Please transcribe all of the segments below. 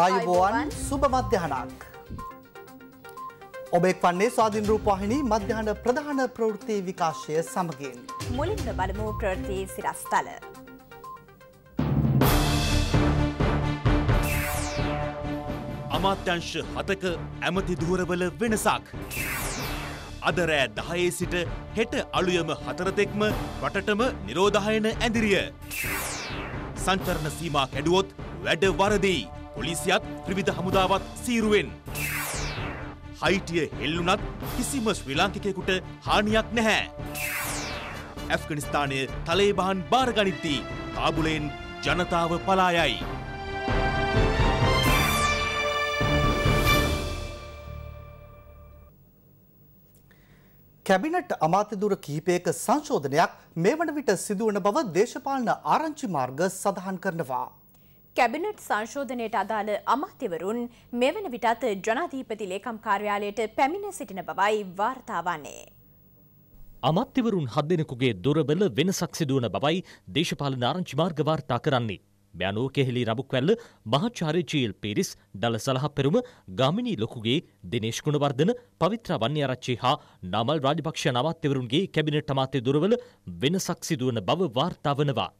ආයුබෝවන් සුබ මධ්‍යහනක්. ඔබෙක් වන්නේ ස්වාධීන් රූපවාහිනී මධ්‍යහන ප්‍රධාන ප්‍රවෘත්ති විකාශය සමගින්. මුලින්ම බලමු ප්‍රවෘත්ති සිරස්තල. අමාත්‍යංශ හතක ඇමති දුවරවල වෙනසක්. අද රෑ දහයේ සිට හෙට අලුයම හතරතෙක්ම රටටම නිරෝධහයන ඇදිරිය. සංචරණ සීමා කැඩුවොත් වැඩ වරදී පොලිසියත් ත්‍රිවිධ හමුදාවත් සීරුවෙන්. හයිටිය හෙල්ලුනත් කිසිම ශ්‍රී ලාංකිකයෙකුට හානියක් නැහැ. ඇෆ්ගනිස්ථානය තලේබහන් භාරගනිත්ති කාබුලෙන් ජනතාව පලායයි. කැබිනට් අමාත්‍යදුර කිහිපයක සංශෝධනයක් මේ වන විට සිදුවන බව දේශපාලන ආරංචි මාර්ග සඳහන් කරනවා. කැබිනට් සංශෝධනයට අදාළ අමාත්‍යවරුන් මෙවන විටත් ජනාධීපති ලේකම් කාර්යාලයට පැමිණ සිටින බවයි වාර්තාවන්නේ. අමාත්‍යවරුන් හත් දෙනෙකුගේ දොරවල වෙනසක් සිදුවන බවයි දේශපාලන ආරංචි මාර්ග වාර්තා කරන්නේ. මෙයනුව කෙහෙලි රබුක්වැල්ල මහාචාර්ය ජීල් පිරිස් ඩල සලහ පෙරුම ගාමිණී ලොකුගේ දිනේශ් ගුණවර්ධන පවිත්‍ර වන්‍යාරච්චි හා නමල් රාජපක්ෂ නමාත්‍යවරුන්ගේ කැබිනට් අමාත්‍ය දුරවල වෙනසක් සිදුවන බව වාර්තා වනවා.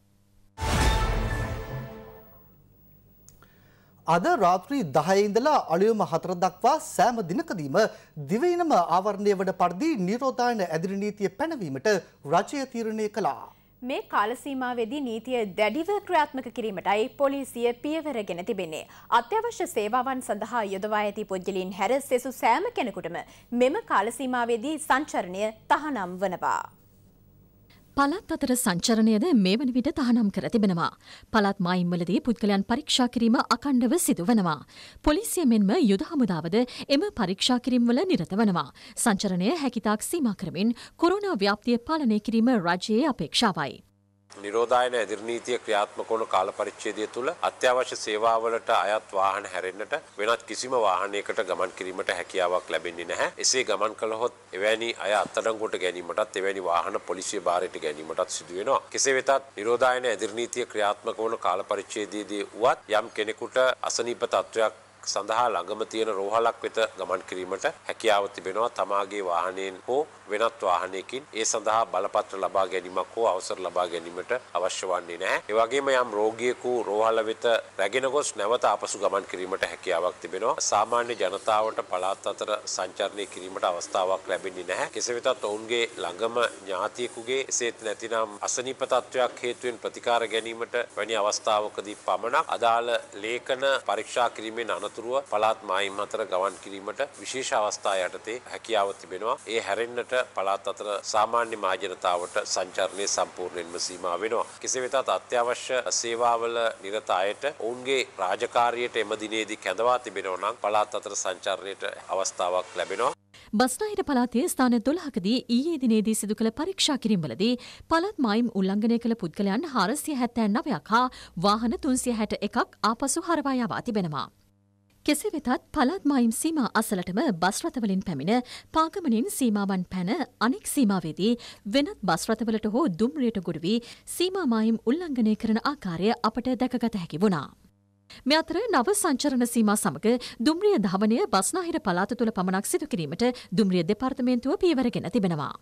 අද රාත්‍රී දහයිඉඳලා අලුයම හතර දක්වා සෑම දිනකදීම දිවයිනම ආවරණය වන පරිදි නිරෝධායන ඇදිරි නීතිය පැනවීමට රජය තීරණය කළා. මේ කාලසීමාවේදී නීතිය දැඩිව ක්‍රියාත්මක කිරීමටයි පොලිසිය පියවරගෙන තිබෙන්නේ. අත්‍යවශ්‍ය සේවාවන් සඳහා යොදවා ඇති පුද්ගලීන් හැර සෙසු සෑම කෙනෙකුටම මෙම කාලසීමාවේදී සංචරණය තහනම් වනවා. පළත් අතර සංචරණයද මේ වන විට තහනම් කර තිබෙනවා. පළත් මයිම්වලදී පුද්ගලයන් පරීක්ෂා කිරීම අකණ්ඩව සිදුවනවා. පොලිසිය මෙන්ම යුද හමුදාවද එම පරීක්ෂා කිරීම්වල නිරත වනවා. සංචරණය හැකිතාක් සීමා කරමින් කොරුණා ව්‍යාප්තිය පාලනය කිරීම රජයේ අපේක්ෂාවයි. නිරෝධායන ඇදිරිනීතිය ක්‍රියාත්මක වන කාල පරිච්ඡේදය තුළ අත්‍යවශ්‍ය සේවාවලට අයත් වාහන හැරෙන්නට වෙනත් කිසිම වාහනයකට ගමන් කිරීමට හැකියාවක් ලැබෙන්නේ නැහැ. එසේ ගමන් කළහොත් එවැනි අය අත්අඩංගුවට ගැනීමටත් එවැනි වාහන පොලිසිය භාරයට ගැනීමටත් සිදු වෙනවා. කෙසේ වෙතත් නිරෝධායන ඇදිරිනීතිය ක්‍රියාත්මක වන කාල පරිච්ඡේදයේදී වුවත් යම් කෙනෙකුට අසනීප තත්වයක් සඳහා ළඟම තියෙන රෝහලක් වෙත ගමන් කිරීමට හැකියාව තිබෙනවා තමාගේ වාහනයෙන් හෝ වෙනත් වාහනයකින් ඒ සඳහා බලපත්‍ර ලබා ගැනීමක් හෝ අවසර ලබා ගැනීමට අවශ්‍ය වන්නේ නැහැ. ඒ වගේම යම් රෝගියෙකු රෝහල වෙත රැගෙන ගොස් නැවත අපසු ගමන් කිරීමට හැකියාවක් තිබෙනවා. සාමාන්‍ය ජනතාවට පළාත් අතර සංචරණය කිරීමට අවස්ථාවක් ලැබෙන්නේ නැහැ. කෙසේ වෙතත් ඔවුන්ගේ ළඟම ඥාතියෙකුගේ එසේත් නැතිනම් අසනීප තත්වයක් හේතුවෙන් ප්‍රතිකාර ගැනීමට වැනි අවස්ථාවකදී පමණක් අදාළ ලේඛන පරීක්ෂා කිරීමෙන් අනතුරුව පළාත් මායිම් අතර ගමන් කිරීමට විශේෂ අවස්ථා යටතේ හැකියාව තිබෙනවා. ඒ හැරෙන්නට පළාත් අතර සාමාන්‍ය මහජනතාවට සංචරණය සම්පූර්ණයෙන්ම සීමා වෙනවා. කෙසේ වෙතත් අත්‍යවශ්‍ය සේවාවල නිරත අයට ඔවුන්ගේ රාජකාරියට එම දිනේදී කැඳවා තිබෙනවා නම් පළාත් අතර සංචරණයට අවස්ථාවක් ලැබෙනවා. බස්නාහිර පලාතේ ස්ථාන දොළහකදී ඊයේ දිනේදී සිදු කළ පරීක්ෂා කිරීමලදී පළත් මයිම් උල්ලංඝනය කළ පුද්ගලයන් හාරසිය හැත්තෑන් නවයක් හා වාහන තුන්සිය හැට එකක් ආපසු හරවායවා තිබෙනවා. කෙසේ වෙතත් පළත් මයිම් සීමා අසලටම බස්රථවලින් පැමිණ පාගමනින් සීමාවන් පැන අනෙක් සීමාවේදී වෙනත් බස්රථවලට හෝ දුම්රියට ගොඩවී සීමා මයිම් උල්ලංඝනය කරන ආකාරය අපට දැකගත හැකි වුණා. මෙ අතර නව සංචරණ සීමා සමග දුම්රිය ධවනය බස්නාහිර පලාත තුළ පමණක් සිදු කිරීමට දුම්රිය දෙපාර්තමේන්තුව පියවරගෙන තිබෙනවා.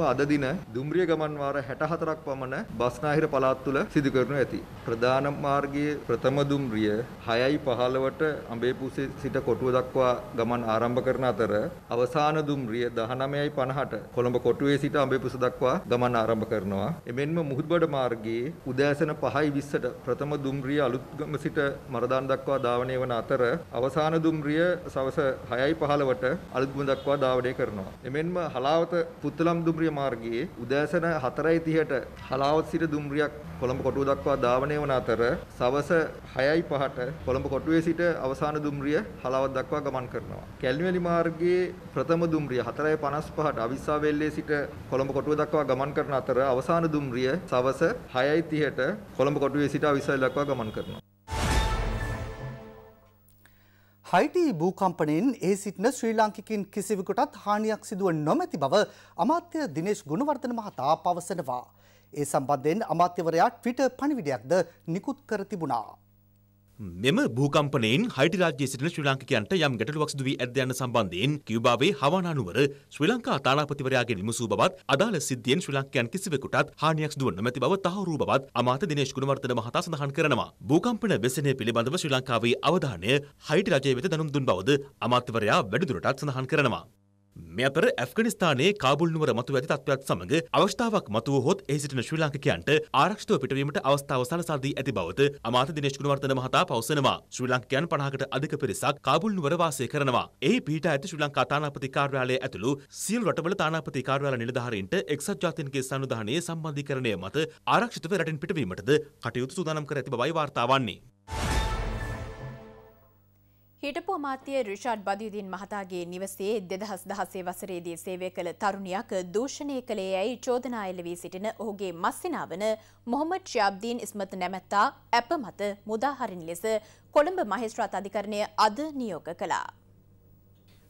අද දින දුම්රිය ගමන් වාර 64ක් පමණ බස්නාහිර පළාත් තුල සිදු කරනු ඇති. ප්‍රධාන මාර්ගයේ ප්‍රථම දුම්රිය 6:15ට අඹේපුසේ සිට කොටුව දක්වා ගමන් ආරම්භ කරන අතර අවසාන දුම්රිය 19:50ට කොළඹ කොටුවේ සිට අඹේපුස දක්වා ගමන් ආරම්භ කරනවා. එමෙන්ම මුහුදුබඩ මාර්ගයේ උදෑසන 5:20ට ප්‍රථම දුම්රිය අලුත්ගම සිට මරදාන දක්වා ධාවනය වන අතර අවසාන දුම්රිය සවස 6:15ට අලුත්ගම දක්වා ධාවනය කරනවා. එමෙන්ම හලාවත පුත්තලම් දුම්රිය දුම්රිය මාර්ගයේ උදෑසන 4:30ට හලාවත සිට දුම්රියක් කොළඹ කොටුව දක්වා ධාවනය වන අතර සවස 6:05ට කොළඹ කොටුවේ සිට අවසාන දුම්රිය හලාවත දක්වා ගමන් කරනවා. කැලණිවැලි මාර්ගයේ ප්‍රථම දුම්රිය 4:55ට අවිස්සාවේල්ලේ සිට කොළඹ කොටුව දක්වා ගමන් කරන අතර අවසාන දුම්රිය සවස 6:30ට කොළඹ කොටුවේ සිට අවිස්සාවේල්ල දක්වා ගමන් කරනවා. හයිටි භූකම්පනයෙන් ඒ සිටින ශ්‍රී ලාංකිකින් කිසිවෙකුටත් හානියක් සිදුව නොමැති බව අමාත්‍ය දිනේශ් ගුණවර්ධන මහතා පවසනවා. ඒ සම්බන්ධයෙන් අමාත්‍යවරයා ට්විටර් පණිවිඩයක්ද නිකුත් කර තිබුණා. මෙම භූකම්පනයෙන් හයිටි රාජ්‍යයේ සිටින ශ්‍රී ලාංකිකයන්ට යම් ගැටලුවක් සිදු වී ඇද්ද යන සම්බන්ධයෙන් කියුබාවේ හවානා නුවර ශ්‍රී ලංකා තානාපතිවරයාගෙන් විමසූ බවත් අදාළ සිද්ධියෙන් ශ්‍රී ලාංකිකයන් කිසිවෙකුටත් හානියක් සිදු නොමැති බව තහවුරු බවත් අමාත්‍ය දිනේෂ් ගුණවර්ධන මහතා සඳහන් කරනවා. භූකම්පන වෙසෙනය පිළිබඳව ශ්‍රී ලංකාවේ අවධානය හයිටි රජය වෙත දැනුම් දුන් බවද අමාත්‍යවරයා වැඩිදුරටත් සඳහන් කරනවා. මේ අතර ඇෆ්ගනිස්ථානයේ කාබුල් නුවර මතු ඇති තත්ත්වයක් සමග අවස්ථාවක් මතුවහොත් එහි සිටින ශ්‍රී ලාංකිකයන්ට ආරක්ෂිතව පිටවීමට අවස්ථාව සලසා දී ඇති බවද අමාත්‍ය දිනේෂ් ගුණවර්ධන මහතා පවසනවා. ශ්‍රී ලාංකිකයන් 50කට අධික පිරිසක් කාබුල් නුවර වාසය කරනවා. එහි පිහිටා ඇති ශ්‍රී ලංකා තානාපති කාර්යාලය ඇතුළු සියලු රටවල තානාපති කාර්යාල නිලධාරීන්ට එක්සත් ජාතීන්ගේ සංවිධානයේ සම්බන්ධීකරණය මත ආරක්ෂිතව රටින් පිටවීමටද කටයුතු සූදානම් කර ඇති බවයි වාර්තා වන්නේ. හිටපු අමාත්‍ය රිෂාඩ් බදියුදීන් මහතාගේ නිවසේ දෙදහස් දහසේ වසරේදී සේවය කළ තරුණයක් දූෂණය කළේ යැයි චෝදනා එල්ල වී සිටින ඔහුගේ මස්සිනා වන මොහොමඩ් ශාබ්දීන් ඉස්මත නැමැත්තා ඇප මත මුදාහරින් ලෙස කොළඹ මහෙස්ත්‍රාත් අධිකරණය අද නියෝග කළා.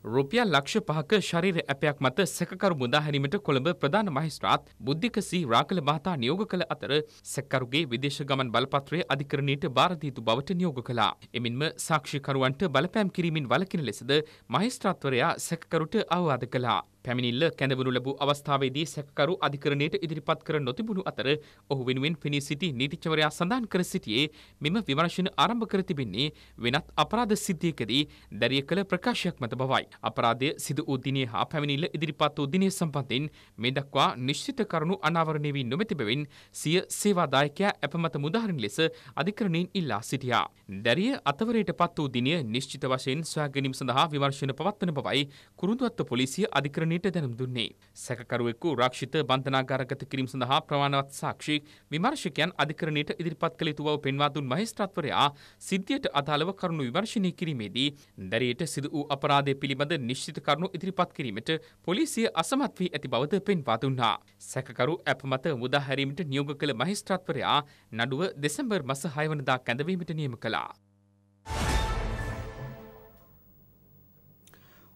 රුපියල් ලක්ෂ පහක ශරීර ඇපයක් මත සැකකරු මුදාහැරීමට කොළඹ ප්‍රධාන මහිස්ත්‍රාත් බුද්ධික සී රාකල මහතා නියෝග කළ අතර සැකකරුගේ විදේශ ගමන් බලපත්‍රය අධිකරණයට භාරදීතු බවට නියෝග කළා. එමින්ම සාක්ෂිකරුවන්ට බලපෑම් කිරීමෙන් වලකින ලෙසද මහිස්ත්‍රාත්වරයා සැකකරුට අවවාද කළා. පැමිණිල්ල කැඳවනු ලැබූ අවස්ථාවේදී සැකකරු අධිකරණයට ඉදිරිපත් කර නොතිබුණු අතර ඔහු වෙනුවෙන් පෙනී සිටි නීතිචවරයා සඳහන් කර සිටියේ මෙම විමර්ශන ආරම්භ කර තිබෙන්නේ වෙනත් අපරාධ සිද්ධියකදී දැරිය කළ ප්‍රකාශයක් මත බවයි. අපරාධය සිදු වූ දිනේ හා පැමිණිල්ල ඉදිරිපත් වූ දිනය සම්බන්ධයෙන් මේ දක්වා නිශ්චිත කරුණු අනාවරණය වී නොමැති බැවින් සිය සේවාදායකයා අපමත මුදාහරින් ලෙස අධිකරණයෙන් ඉල්ලා සිටියා. දැරිය අතවරයට පත් වූ දිනය නිශ්චිත වශයෙන් සොයා ගැනීම සඳහා විමර්ශන පවත්වන බවයි කුරුඳුවත්ත පොලිසිය අධිකරණයට දැනුම් දුන්නේ. සැකකරුවෙකු රක්ෂිත බන්ධනාගාරගත කිරීම සඳහා ප්‍රමාණවත් සාක්ෂි විමර්ශකයන් අධිකරණයට ඉදිරිපත් කළ යුතු බව පෙන්වා දුන් මහේස්ත්‍රාත්වරයා සිද්ධියට අදාළව කරුණු විමර්ශනය කිරීමේදී දැරියට සිදු වූ අපරාධය පිළිබඳ නිශ්චිත කරුණු ඉදිරිපත් කිරීමට පොලිසිය අසමත් වී ඇති බවද පෙන්වා දුන්නා. සැකකරු ඇප මත මුදා හැරීමට නියෝග කළ මහේස්ත්‍රාත්වරයා නඩුව දෙසැම්බර් මස 6 වනදා කැඳවීමට නියම කළා.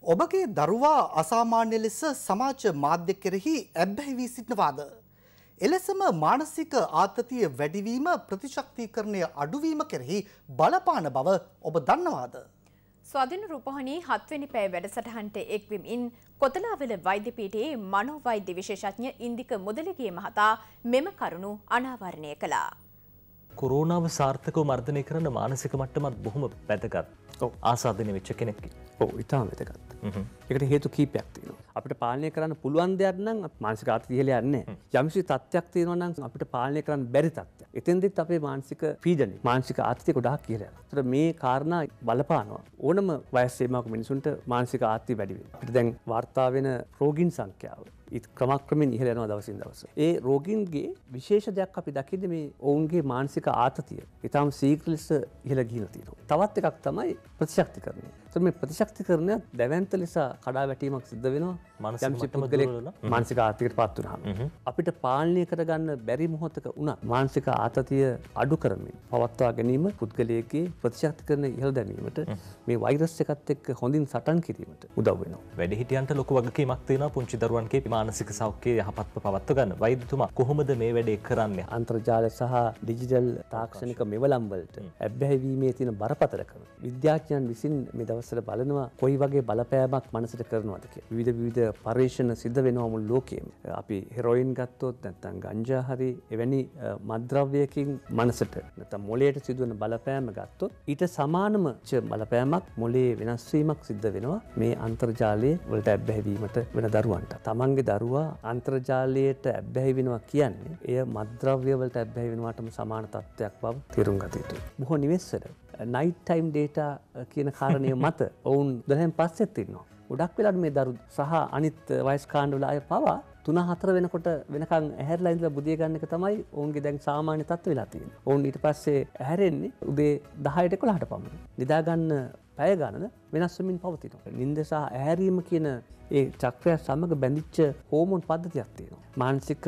ඔබගේ දරුවා අසාමාන්‍ය ලෙස සමාජ මාධ්‍ය කෙරෙහි ඇබ්බැහි වී සිටිනවාද. එලෙසම මානසික ආතතිය වැඩිවීම ප්‍රතිශක්තිකරණය අඩුවීම කෙරෙහි බලපාන බව ඔබ දන්නවාද. ස්වාධින රූපහණී හත්වනි පැය වැඩසටහන්ට එක්වමින් කොතලාවල වෛද්‍යපීටයේ මනෝවෛද්‍ය විශේෂඥ ඉන්දික මුදලගේ මහතා මෙම කරුණු අනාවරණය කළා. කොරෝනාව සාර්ථකව මර්ධනය කරන මානසික මට්ටමත් බොහොම පැදගත් ආසාධනය වෙච්ච කෙනෙක්කි. ඕ ඉතාම වෙතගත්. එකට හේතු කීපයක් තියෙනවා. අපිට පාලනය කරන්න පුළුවන් දෙයක් නම් මානසික ආතතිය ඉහළ යන්නේ. යම්සි තත්ත්වයක් තියෙනවා නම් අපිට පාලනය කරන්න බැරි තත්ත්වයක්. එතෙන්දෙත් අපේ මානසික පීඩනය මානසික ආතතිය ගොඩාක් ඉහළ යනවා. ඒතර මේ කාරණා බලපානවා. ඕනම වයස් සීමාවක මිනිසුන්ට මානසික ආතතිය වැඩි වෙනවා. අපිට දැන් වාර්තා වෙන රෝගීන් සංඛ්‍යාව ක්‍රමක්‍රමෙන් ඉහළ යනවා දවසින් දවස. ඒ රෝගීන්ගේ විශේෂ දෙයක් අපි දකිද්දි මේ ඔවුන්ගේ මානසික ආතතිය ඉතාම සීඝ්‍ර ලෙස ඉහළ ගිහිලා තියෙනවා. තවත් එකක් තමයි ප්‍රතිශක්තිකරණය. ඒතර මේ ප්‍රතිශක්තිකරණය දැවැන්ත ලෙස කඩා වැටීමක් සිද්ධ වෙනවා. යම්සි පුද්ගලෙක් මානසික ආතතියකට පත් වුනහම. අපිට පාලනය කරගන්න බැරි මොහොතක වුණත් මානසික ආතතිය අඩු කරමින් පවත්වා ගැනීම පුද්ගලයෙක්ගේ ප්‍රතිශක්තිකරණය ඉහළ දැමීමට මේ වෛරස් එකත් එක්ක හොඳින් සටන් කිරීමට උදව් වෙනවා. වැඩිහිටියන්ට ලොකු වගකීමක් තියෙනවා පුංචි දරුවන්ගේ මානසික සෞඛ්‍යය යහපත්ව පවත්ව ගන්න. වෛද්‍යතුමා කොහොමද මේ වැඩේ කරන්නේ? අන්තර්ජාල සහ ඩිජිටල් තාක්ෂණික මෙවලම් වලට ඇබ්බැහිවීමේ තියෙන බරපතලකම විද්‍යාඥයන් විසින් මේ දවස්වල බලනවා කොයි වගේ බලපෑමක් මනසට කරනවද කියලා. විවිධ විවිධ පරීක්ෂණ සිද්ධ වෙනවා මුළු ලෝකෙම. අපි හෙරොයින් ගත්තොත් නැත්නම් ගංජා හරි එවැනි මත්ද්‍රව්‍යයකින් මනසට නැත්නම් මොළයට සිදුවන බලපෑම ගත්තොත් ඊට සමානම බලපෑමක් මොළේ වෙනස් වීමක් සිද්ධ වෙනවා මේ අන්තර්ජාලයේ වලට ඇබ්බැහිවීමට වෙන දරුවන්ට. තමන්ගේ දරුවා අන්තර්ජාලයට ඇබ්බැහි වෙනවා කියන්නේ එය මද්‍රව්‍යවලට ඇබ්බැහි වෙනවාටම සමාන තත්ත්වයක් බව තේරුම් ගත යුතුයි. බොහෝ නිවෙස්සට නයිට් ටයිම් ඩේට කියන කාරණය මත ඔවුන් දොහැන් පස්සෙත් ඉන්නවා. ගොඩක් වෙලාට මේ දරු සහ අනිත් වයිස්කාණ්ඩවල අය පවා තුන හතර වෙනකොට වෙනකං ඇහැරලා ඉඳලා බුදිය ගන්න එක තමයි ඔවුන්ගේ දැන් සාමාන්‍ය තත්ත්ව වෙලා තියෙන්නේ. ඔවුන් ඊට පස්සේ ඇහැරෙන්නේ උදේ 10ට 11ට පමණ. නිදා ගන්න පැය ගණන වෙනස් වෙමින් පවතිනවා. නිින්ද සහ ඇහැරීම කියන ඒ චක්‍රය සමග බැඳිච්ච හෝමෝන් පද්ධතියක් තියෙනවා. මානසික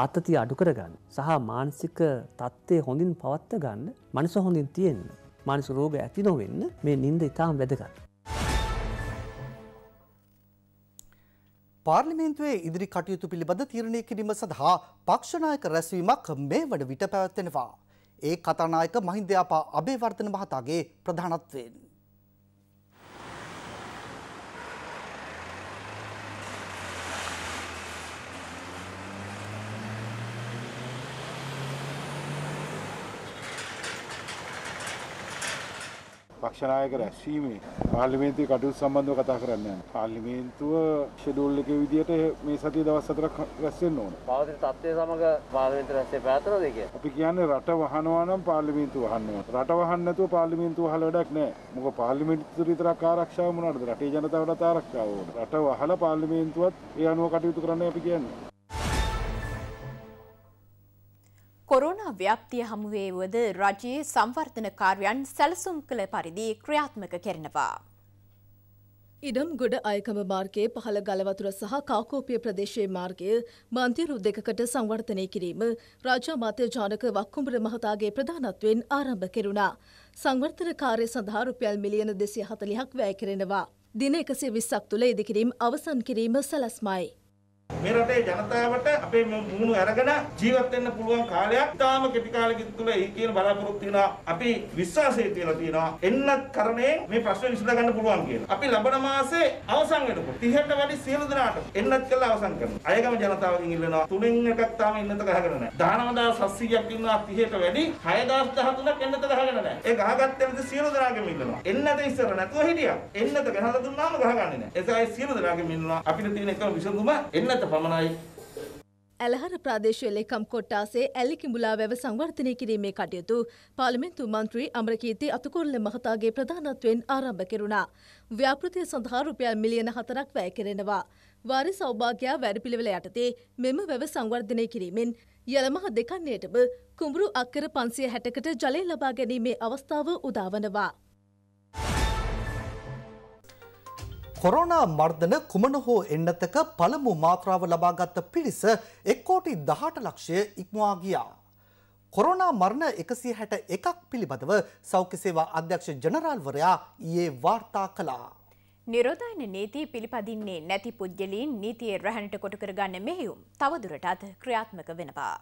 ආතතිය අඩු කරගන්න සහ මානසික තත්ත්වය හොඳින් පවත්ව ගන්න මනස හොඳින් තියෙන්න. මානසික රෝග ඇති නොවෙන්න මේ නිින්ද ඉතාම වැදගත්. පාර්ලිමේන්තුවේ ඉදිරි කටයුතු පිළිබඳ තීරණය කිරීම සඳහා පක්ෂනායක රැස්වීමක් මේ වන විට පැවැත්වෙනවා. ඒ කතානායක මහින්දයාපා අභේවර්ධන මහතාගේ ප්‍රධානත්වයෙන්. පක්ෂනායක රැස්වීමේ පාර්ලිමේන්තුවේ කටයුතු සම්බන්ධව කතා කරන්න යනවා. පාර්ලිමේන්තුව ෂෙඩියුල් එකේ විදිහට මේ සතිය දවස් හතරක් රැස් වෙන්න ඕන. පවතින තත්ත්වය සමග පාර්ලිමේන්තු රැස්සේ පැවැත්වෙනවද කියලා? අපි කියන්නේ රට වහනවා නම් පාර්ලිමේන්තුව වහන්න ඕන. රට වහන්න නැතුව පාර්ලිමේන්තුව වහල වැඩක් නැහැ. මොකද පාර්ලිමේන්තුව විතරක් ආරක්ෂාව මොනවද? රටේ ජනතාවටත් ආරක්ෂාව ඕන. රට වහලා පාර්ලිමේන්තුවත් ඒ අනුව කටයුතු කරන්නයි අපි කියන්නේ. කොරෝනා ව්‍යාප්තිය හමුවේ වුවද රජයේ සංවර්ධන කාර්යයන් සැලසුම් කළ පරිදි ක්‍රියාත්මක කරනවා. ඉඩම් ගොඩ අයකම මාර්ගයේ පහළ ගලවතුර සහ කාකෝපිය ප්‍රදේශයේ මාර්ගය මන්තිරු දෙකකට සංවර්ධනය කිරීම රාජාමාත්‍ය ජානක වක්කුඹර මහතාගේ ප්‍රධානත්වයෙන් ආරම්භ කෙරුණා. සංවර්ධන කාර්ය සඳහා රුපියල් මිලියන දෙසිය හතලිහක් වැය කෙරෙනවා. දින එකසිය විස්සක් තුළ ඉදිකිරීම් අවසන් කිරීම සැලස්මයි. මේ රටේ ජනතාවට අපේ මුණු අරගෙන ජීවත් වෙන්න පුළුවන් කාලයක් තාම කෙටි කාලෙකින් තුල ඒ කියන බලාපොරොත්තු වෙනවා අපි විශ්වාසය තියලා තියෙනවා එන්නත් කරණයෙන් මේ ප්‍රශ්න විසඳ ගන්න පුළුවන් කියලා. අපි ලබන මාසේ අවසන් වෙනකොට 30ට වැඩි සියලු දෙනාට එන්නත් කළා අවසන් කරනවා. අයගම ජනතාවගෙන් ඉල්ලනවා තුනෙන් එකක් තාම එන්නත ගහගෙන නැහැ. 19700ක් ඉන්නවා 30ට වැඩි 6013ක් එන්නත ගහගෙන නැහැ. ඒ ගහගත්තේ නැති සියලු දෙනාගෙම ඉල්ලනවා. එන්නත ඉස්සර නැතුව හිටියා. එන්නත ගහලා දුන්නාම ගහගන්නේ නැහැ. ඒසයි සියලු දෙනාගෙම ඉන්නවා. අපිට තියෙන එකම විසඳුම එන්නත ඇත පමණයි. ඇලහර ප්‍රදේශය ලේකම් කොට්ටාසේ ඇල්ලිකිඹුලා වැව සංවර්ධනය කිරීමේ කටයුතු පාලිමෙන්තු මන්ත්‍රී අමරකීති අතුකොල්ල මහතාගේ ප්‍රධානත්වයෙන් ආරම්භ කෙරුණා. ව්‍යාපෘතිය සඳහා රුපියල් මිලියන හතරක් වැය කෙරෙනවා. වාරි සෞභාග්‍යයා වැඩපිළිවෙල යටතේ මෙම වැව සංවර්ධනය කිරීමෙන් යළමහ දෙකන්නේටම කුඹුරු අක්කර පන්සිය හැටකට ජලය ලබා ගැනීමේ අවස්ථාව උදාවනවා. කොරෝනා මර්ධන කුමන හෝ එන්නතක පළමු මාත්‍රාව ලබාගත්ත පිරිස එක්කෝටි දහට ලක්ෂය ඉක්මවා ගියා. කොරෝනා මරණ එකසිය හැට එකක් පිළිබඳව සෞඛ්‍ය සේවා අධ්‍යක්ෂ ජනරාල්වරයා ඊයේ වාර්තා කළා. නිරෝධායන නීති පිළිපදින්නේ නැති පුද්ගලීන් නීතිය රැහැනට කොටු කරගන්න මෙහෙයුම් තවදුරටත් ක්‍රියාත්මක වෙනවා.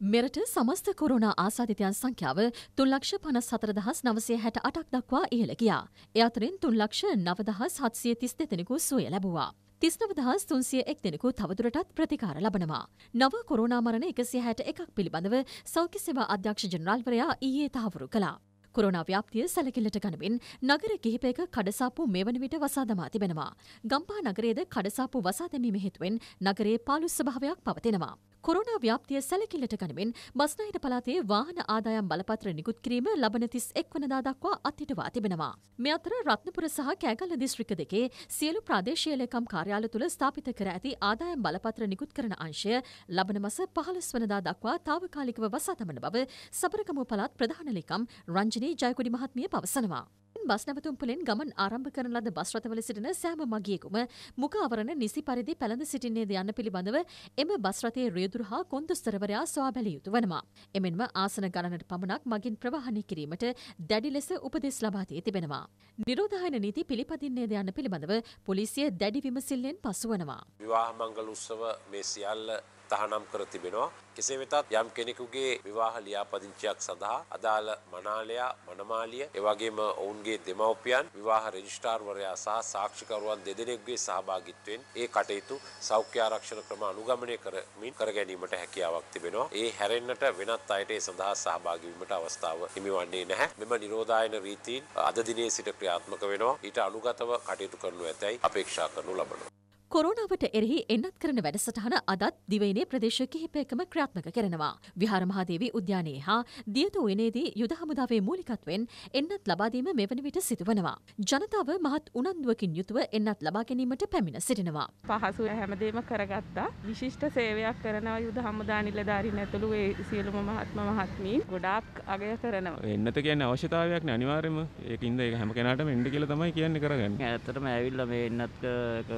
මෙරට සමස්ත කොරුණා ආසාධිතයන් සංඛ්‍යාව තුල්ලක්ෂ පනස් හතරදහස් නවසය හැට අටක් දක්වා ඉහළ ගියා. එ අතරින් තුන්ලක්ෂ නවදහස් හත්සිය තිස් දෙතෙනෙකු සුවය ලැබවා. තිස්නව දහස් තුන්සිය එක් දෙනෙකු තවදුරටත් ප්‍රතිකාර ලබනවා. නව කොරුණා මරණ එකසිය හැට එකක් පිළිබඳව සෞඛ්‍ය සේවා අධ්‍යක්ෂ ජනරාල්වරයා ඊයේ තහවුරු කළා. කොරුණා ව්‍යාප්තිය සැලකිල්ලට ගනිමින් නගර කිහිපයක කඩසාපු මෙවන විට වසා දමා තිබෙනවා. ගම්පා නගරයේද කඩසාපු වසා දැමීම හේතුවෙන් නගරයේ පාලුස් ස්වභාවයක් පවතිනවා. කොරුණා ව්‍යාප්තිය සැලකිල්ලට ගනිමින් බස්නාහිර පලාතේ වාහන ආදායම් බලපත්‍ර නිකුත් කිරීම ලබන තිස් එක් වනදා දක්වා අත්හිටවා තිබෙනවා. මේ අතර රත්නපුර සහ කෑගල්ල දිස්ත්‍රික්ක දෙකේ සියලු ප්‍රාදේශීය ලේකම් කාර්යාල තුළ ස්ථාපිත කර ඇති ආදායම් බලපත්‍ර නිකුත් කරන අංශය ලබන මස පහළොස් වනදා දක්වා තාවකාලිකව වසා තබන බව සබරගමුව පළාත් ප්‍රධාන ලේකම් රංජනී ජයකොඩි මහත්මිය පවසනවා. බස් නැවතුම්පලෙන් ගමන් ආරම්භ කරන ලද බස් රථවල සිටින සෑම මගියෙකුම මුඛ අවරණ නිසි පරිදි පැළඳ සිටින්නේද යන්න පිළිබඳව එම බස් රථයේ රියදුරු හා කොන්දොස්තරවරයා සොයා බැලිය යුතු වනවා. එමෙන්ම ආසන ගණනට පමණක් මගින් ප්‍රවාහනය කිරීමට දැඩි ලෙස උපදෙස් ලබා දී තිබෙනවා. නිරෝධායන නීති පිළිපදින්නේද යන්න පිළිබඳව පොලිසිය දැඩි විමසිල්ලෙන් පසුවනවා. විවාහ මංගල උත්සව මේ සියල්ල තහනම් කර තිබෙනවා. කෙසේ වෙතත් යම් කෙනෙකුගේ විවාහ ලියාපදිංචියක් සඳහා අදාළ මනාලයා මනමාලිය එවැගේම ඔවුන්ගේ දෙමව්පියන් විවාහ රෙජිස්ට්‍රාර්වරයා සහ සාක්ෂිකරුවන් දෙදෙනෙකුගේ සහභාගීත්වයෙන් ඒ කටයුතු සෞඛ්‍ය ආරක්ෂණ ක්‍රම අනුගමනය කරමින් කර ගැනීමට හැකියාවක් තිබෙනවා. ඒ හැරෙන්නට වෙනත් අයට ඒ සඳහා සහභාගී වීමට අවස්ථාව හිමි වන්නේ නැහැ. මෙම නිරෝධායන රීතීන් අද දිනේ සිට ක්‍රියාත්මක වෙනවා. ඊට අනුගතව කටයුතු කරනු ඇතැයි අපේක්ෂා කරනු ලබනවා. කොරෝනාවට එරෙහි එන්නත් කරන වැඩසටහන අදත් දිවයිනේ ප්‍රදේශ කිහිපයකම ක්‍රියාත්මක කරනවා. විහාර මහදේවී උද්‍යානයේ හා දියත උයනේදී යුද හමුදාවේ මූලිකත්වෙන් එන්නත් ලබාදීම මෙවන විට සිදුවනවා. ජනතාව මහත් උනන්දුවකින් යුතුව එන්නත් ලබා ගැනීමට පැමිණ සිටිනවා. පහසු හැමදේම කරගත්තා. විශිෂ්ට සේවයක් කරනවා යුද හමුදා නිලධාරීන් ඇතුළු ඒ සියලුම මහත්ම මහත්මීන් ගොඩාක් අගය කරනවා. එන්නත කියන්නේ අවශ්‍යතාවයක් නේ අනිවාර්යයෙන්ම. ඒකින්ද ඒක හැම කෙනාටම එන්න කියලා තමයි කියන්නේ කරගන්නේ. ඇත්තටම ඇවිල්ලා මේ එන්නත්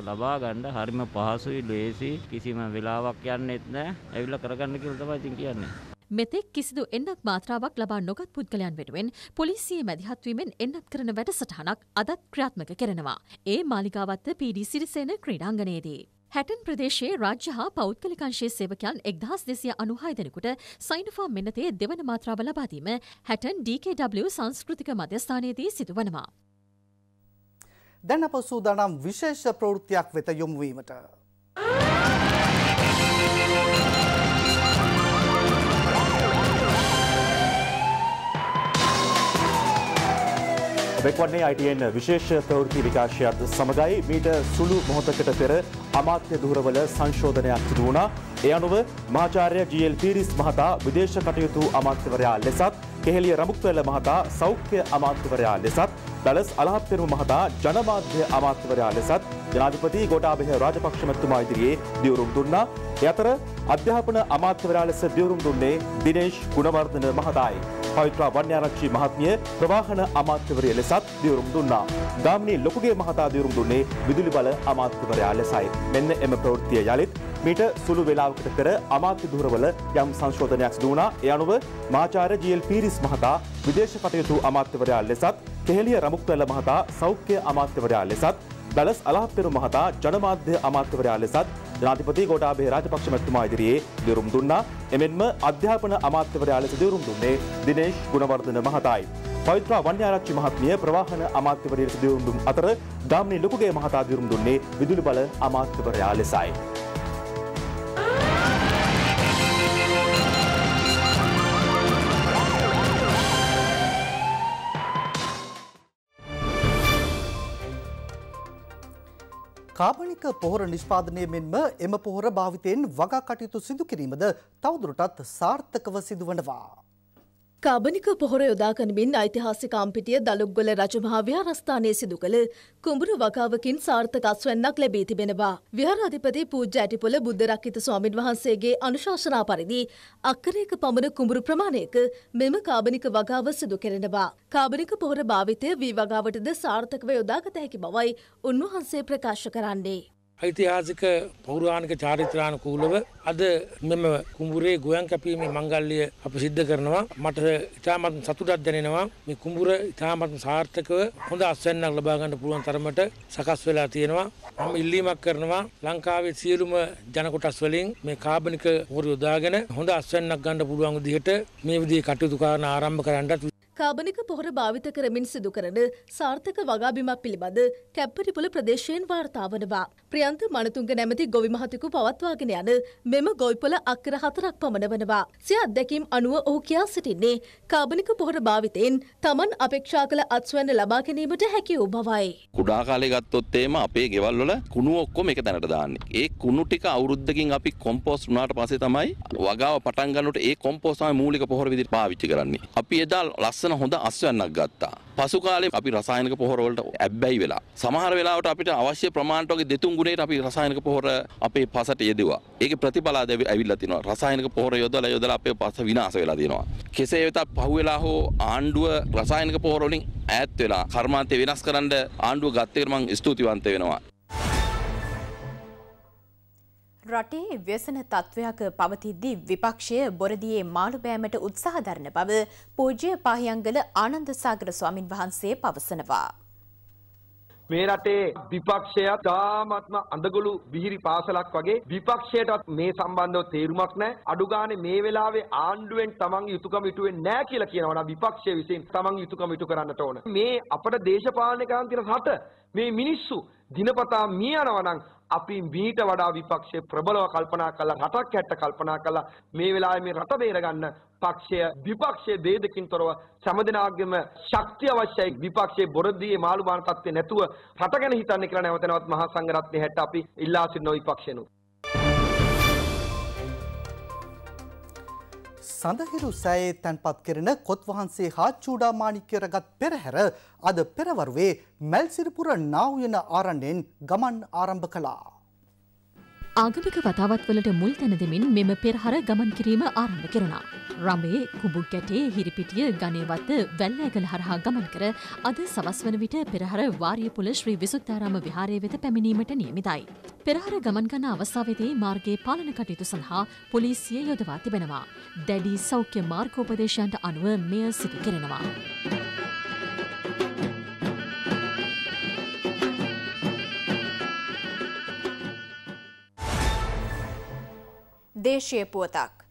ලබා ගන්න ගන්න හරිම පහසුයි ලේසි කිසිම වෙලාවක් යන්නෙත් නෑ ඇවිල්ලා කරගන්න කියලා තමයි ඉතින් කියන්නේ. මෙතෙක් කිසිදු එන්නත් මාත්‍රාවක් ලබා නොගත් පුද්ගලයන් වෙනුවෙන් පොලිසියේ මැදිහත්වීමෙන් එන්නත් කරන වැඩසටහනක් අදත් ක්‍රියාත්මක කරනවා. ඒ මාලිගාවත්ත පීඩි සිරිසේන ක්‍රීඩාංගනයේදී. හැටන් ප්‍රදේශයේ රාජ්‍ය හා පෞද්ගලිකංශයේ සේවකයන් එක්දහස් දෙසිය අනුහය දෙනෙකුට සයින්ෆා මෙන්නතේ දෙවන මාත්‍රාව ලබාදීම හැටන් DKW සංස්කෘතික මධ්‍යස්ථානයේදී සිදුවනවා. දැන් අප සූදානම් විශේෂ ප්‍රවෘත්තියක් වෙත යොමුවීමට. වෙක්වන්නේ අයිටන් විශේෂ ප්‍රවෘති විකාශයත් සමගයි මීට සුළු මොහොතකට පෙර අමාත්‍ය දුරවල සංශෝධනයක් සිදු වුණා. ඒ අනුව මහාචාර්ය ජීල් පීරිස් මහතා විදේශ කටයුතු අමාත්‍යවරයා ලෙසත් කෙහෙලිය රමුක්වැල්ල මහතා සෞඛ්‍ය අමාත්‍යවරයා ලෙසත් දලස් අලහත්පෙරුම මහතා ජනමාධ්‍ය අමාත්‍යවරයා ලෙසත් ජනාධිපති ගෝටාබෙහ රාජපක්ෂ මැතිතුමා ඉදිරියේ දියුරුම් දුන්නා. ඒ අතර අධ්‍යාපන අමාත්‍යවරයා ලෙස දියුරුම් දුන්නේ දිනේෂ් ගුණවර්ධන මහතායි. පවිත්‍රා වන්‍යාරච්චි මහත්මිය ප්‍රවාහන අමාත්‍යවරිය ලෙසත් දියුරුම් දුන්නා. ගාමිණී ලොකුගේ මහතා දියුරුම් දුන්නේ විදුලි බල අමාත්‍යවරයා ලෙසයි. මෙන්න එම ප්‍රවෘත්තිය යළිත් මීට සුළු වෙලාවකට පෙර අමාත්‍ය දුරවල යම් සංශෝධනයක් සිදු වුණා. ඒ අනුව මාචාර්ය ජීඑල් පීරිස් මහතා විදේශ කටයුතු අමාත්‍යවරයා ලෙසත් කෙහෙලිය රමුක්වැල්ල මහතා සෞඛ්‍ය අමාත්‍යවරයා ලෙසත් දලස් අලහප්පෙරු මහතා ජනමාධ්‍ය අමාත්‍යවරයා ලෙසත් ජනාධිපති ගෝඨාභය රාජපක්ෂ මැතිතුමා ඉදිරියේ දියුරුම් දුන්නා. එමෙන්ම අධ්‍යාපන අමාත්‍යවරයා ලෙස දියුරුම් දුන්නේ දිනේෂ් ගුණවර්ධන මහතායි. පවිත්‍රා වන්‍යාරච්චි මහත්මිය ප්‍රවාහන අමාත්‍යවරිය ලෙස දියුරුම් දුන් අතර ගාමිණී ලොකුගේ මහතා දියුරුම් දුන්නේ විදුලි බල අමාත්‍යවරයා ලෙසයි. කාබනික පොහොර නිෂ්පාදනය මෙන්ම එම පොහොර භාවිතයෙන් වගා කටයුතු සිදු කිරීමද තවදුරටත් සාර්ථකව සිදුවනවා. කාබනික පොහොර යොදාගනිමින් ඓතිහාසික අම්පිටිය දළුග්ගොල රජමහා විහාරස්ථානයේ සිදු කළ කුඹුරු වගාවකින් සාර්ථක අස්වැන්නක් ලැබී තිබෙනවා. විහාරාධිපති පූජ්‍ය ඇටිපොළ බුද්ධ රක්කිත ස්වාමින් වහන්සේගේ අනුශාසනා පරිදි අක්කරයක පමණ කුඹුරු ප්‍රමාණයක මෙම කාබනික වගාව සිදු කෙරෙනවා. කාබනික පොහොර භාවිතය වී වගාවටද සාර්ථකව යොදාගත හැකි බවයි උන්වහන්සේ ප්‍රකාශ කරන්නේ. ඓතිහාසික පෞරාණික චාරිත්‍රානුකූලව අද මෙම කුඹුරේ ගොයන් කැපීමේ මංගල්‍යය අප සිද්ධ කරනවා. මට ඉතාමත් සතුටක් දැනෙනවා. මේ කුඹුර ඉතාමත් සාර්ථකව හොඳ අස්වැන්නක් ලබා ගන්න පුළුවන් තරමට සකස් වෙලා තියෙනවා. මම ඉල්ලීමක් කරනවා ලංකාවේ සියලුම ජන කොටස් වලින් මේ කාබනික හොර යොදාගෙන හොඳ අස්වැන්නක් ගන්න පුළුවන් විදිහට මේ විදිහේ කටයුතු කරන ආරම්භ කරන්නත් කාබනික පොහොර භාවිත කරමින් සිදු කරන සාර්ථක වගාබිමක් පිළිබඳ කැප්පටිපොළ ප්‍රදේශයෙන් වාර්තා වනවා. ප්‍රියන්ත මනතුංග නැමැති ගොවි මහතෙකු පවත්වාගෙන යන මෙම ගොයිපොළ අක්කර හතරක් පමණ වනවා. සිය අත්දැකීම් අනුව ඔහු කියා සිටින්නේ කාබනික පොහොර භාවිතයෙන් තමන් අපේක්ෂා කළ අත්ස්වැන්න ලබා ගැනීමට හැකි වූ බවයි. කුඩා කාලේ ගත්තොත් එහෙම අපේ ගෙවල් වල කුණු ඔක්කොම එක තැනට දාන්නේ. ඒ කුණු ටික අවුරුද්දකින් අපි කොම්පෝස්ට් වුණාට පස්සේ තමයි වගාව පටන් ගන්නකොට ඒ කොම්පෝස්ට් තමයි මූලික පොහොර විදිහට පාවිච්චි කරන්නේ. අපි එදා ලස්සන හොඳ අස්වැන්නක් ගත්තා. පසු කාලේ අපි රසායනික පොහොර වලට ඇබ්බැහි වෙලා. සමහර වෙලාවට අපිට අවශ්‍ය ප්‍රමාණයට වගේ දෙතුන් ගුණයට අපි රසායනික පොහොර අපේ පසට යෙදුවා. ඒකේ ප්‍රතිඵල අද ඇවිල්ලා තිනවා. රසායනික පොහොර යොදලා යොදලා අපේ පස විනාශ වෙලා තියෙනවා. කෙසේ වෙතත් පහුවෙලා හෝ ආණ්ඩුව රසායනික පොහොර වලින් ඈත් වෙලා කර්මාන්තය වෙනස් කරන්න ආණ්ඩුව ගත්තේකට මම ස්තුතිවන්ත වෙනවා. රටේ ව්‍යසන තත්ත්වයක පවතිද්දී විපක්ෂය බොරදියේ මාළු බෑමට උත්සාහ දරන බව පූජ්‍ය පාහියංගල ආනන්ද සාගර ස්වාමින් වහන්සේ පවසනවා. මේ රටේ විපක්ෂයත් තාමත්ම අඳගොළු විහිරි පාසලක් වගේ විපක්ෂයටත් මේ සම්බන්ධව තේරුමක් නැහැ අඩු ගානේ මේ වෙලාවේ ආණ්ඩුවෙන් තමන්ගේ යුතුයකම ඉටු වෙන්නේ නැහැ කියලා කියනවා නම් විපක්ෂය විසින් තමන්ගේ යුතුයකම ඉටු කරන්නට ඕන මේ අපේ දේශපාලන කාන්තින රට මේ මිනිස්සු දිනපතා මිය යනවා නම් අපි මීට වඩා විපක්ෂය ප්‍රබලව කල්පනා කළා රටක් හැට කල්පනා කළා. මේ වෙලාවේ මේ රට බේරගන්න පක්ෂය විපක්ෂයේ ભેදකින් තොරව සමදනාගම ශක්තිය අවශ්‍යයි. විපක්ෂයේ බොරදියේ මාළු බාන තත්ත්වේ නැතුව රට ගැන හිතන්නේ කියලා නැවත නැවත මහා සංඝරත්නයේ හැට අපි ඉල්ලා සිටින විපක්ෂයනු සඳහිරු සෑයේ තැන්පත් කෙරෙන කොත් වහන්සේ හා චූඩා මාණික්‍ය රගත් පෙරහැර අද පෙරවරුවේ මැල්සිරිපුර නාවයන ආරණ්‍යයෙන් ගමන් ආරම්භ කළා. ආගමික වතාවත්වලට මුල් තැන දෙමින් මෙම පෙරහර ගමන් කිරීම ආරම්භ කෙරුණා. රඹේ කුඹුක් ගැටේ හිරිපිටිය ගනේවත්ත වැල්ලෑගල හරහා ගමන් කර අද සවස් වන විට පෙරහර වාරියපුල ශ්‍රී විසුත්තාරාම විහාරය වෙත පැමිණීමට නියමිතයි. පෙරහර ගමන් ගන්න අවස්ථාවේදී මාර්ගයේ පාලන කටයුතු සඳහා පොලිසිය යොදවා තිබෙනවා. දැඩි සෞඛ්‍ය මාර්ගෝපදේශයන්ට අනුව මෙය සිදු කෙරෙනවා. දේශීය පුවතක්.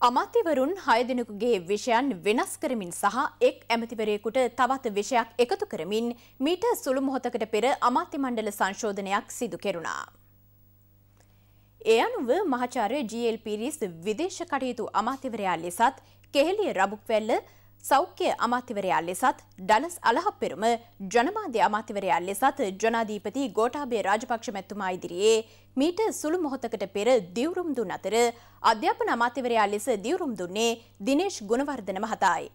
අමාත්‍යවරුන් හය දෙනෙකුගේ විෂයන් වෙනස් කරමින් සහ එක් ඇමතිවරයෙකුට තවත් විෂයක් එකතු කරමින් මීට සුළු මොහොතකට පෙර අමාත්‍ය මණ්ඩල සංශෝධනයක් සිදු කෙරුණා. ඒ අනුව මහාචාර්ය ජීඑල් පීරිස් විදේශ කටයුතු අමාත්‍යවරයා ලෙසත් කෙහෙලිය රබුක්වැල්ල සෞඛ්‍ය අමාත්‍යවරයා ලෙසත් ඩලස් අලහප්පෙරුම ජනමාධ්‍ය අමාත්‍යවරයා ලෙසත් ජනාධීපති ගෝඨාභය රාජපක්ෂ මැතිතුමා ඉදිරියේ මීට සුළු මොහොතකට පෙර දිවුරුම් දුන් අතර අධ්‍යාපන අමාත්‍යවරයා ලෙස දිවුරුම් දුන්නේ දිනේෂ් ගුණවර්ධන මහතායි.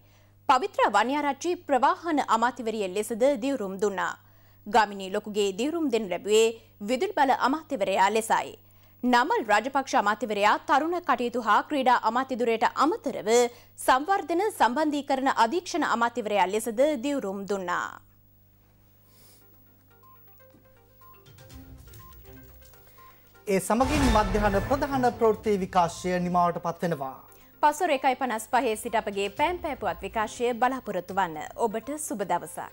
පවිත්‍ර වන්‍යාරච්චි ප්‍රවාහන අමාත්‍යවරිය ලෙසද දිවුරුම් දුන්නා. ගාමිණී ලොකුගේ දිවුරුම් දෙනු ලැබුවේ විදුලි බල අමාත්‍යවරයා ලෙසයි. නමල් රාජපක්ෂ අමාත්‍යවරයා තරුණ කටයුතු හා ක්‍රීඩා අමාත්‍යදුරයට අමතරව සංවර්ධන සම්බන්ධීකරණ අධීක්ෂණ අමාත්‍යවරයා ලෙසද දිවුරුම් දුන්නා. ඒ සමගින් මධ්‍යහන ප්‍රධාන ප්‍රෘතිය විකාශය නිමාවට පත්වෙනවා. පසුර එකයි පනස් පහේ සිට අපගේ පැම් පැපුවත් විකාශය බලාපොරොතු වන්න ඔබට සුබ දවසක්.